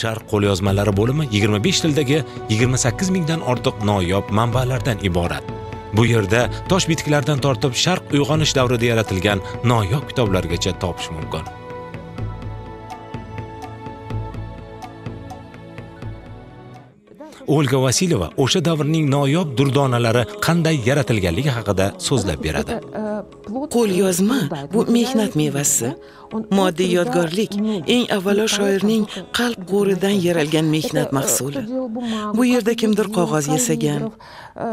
sharq qo'lyozmalari bo'limi 25 tildagi 28 mingdan ortiq noyob manbalardan iborat. Bu yerda tosh bitiklardan tortib sharq uyg'onish davrida yaratilgan noyob kitoblargacha topish mumkin. Olga vasilova o'sha davrning noyob durdonalari qanday yaratilganligi haqida so'zlab beradi. Qo'lyozma bu mehnat mevasi. Moddiy yodgorlik eng avvalo shoirning qalb qo'ridan yaralgan mehnat mahsuli. Bu yerda kimdir qog'oz yasagan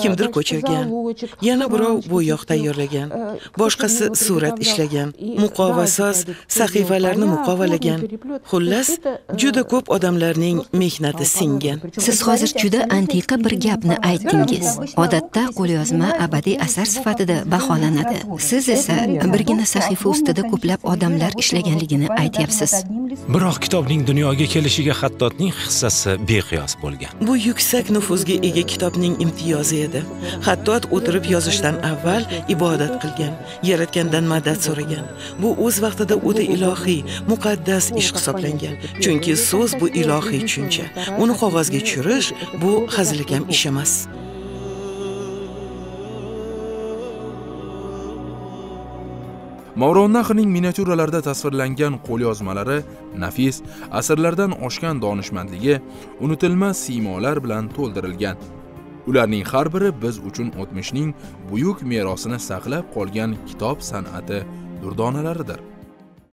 kimdir ko'chirgan yana birov bo'yoq tayyorlagan boshqasi surat ishlagan muqovasoz sahifalarni muqovalagan. Xullas juda ko'p odamlarning mehnati singan. Siz hozir juda antiqa bir gapni aytdingiz. Odatda qo'lyozma abadiy asar sifatida baholanadi. Siz esa birgina sahifa ustida ko'plab odamlar ishlaganligini aytyapsiz. Biroq kitobning dunyoga kelishiga xattotning hissasi beqiyos bo'lgan. Bu yuksak nufuzga ega kitobning imtiyozi edi. Xattot o'tirib yozishdan avval ibodat qilgan yaratgandan madad so'ragan. Bu o'z vaqtida o'ta ilohiy muqaddas ish hisoblangan. Chunki so'z bu ilohiy tushuncha. Uni qog'ozga tushirish bu hazilakam ish emas mavronnahrning miniatyuralarda tasvirlangan qo'lyozmalari nafis asrlardan oshgan donishmandligi unutilmas siymolar bilan to'ldirilgan. Ularning har biri biz uchun o'tmishning buyuk merosini saqlab qolgan kitob san'ati durdonalaridir.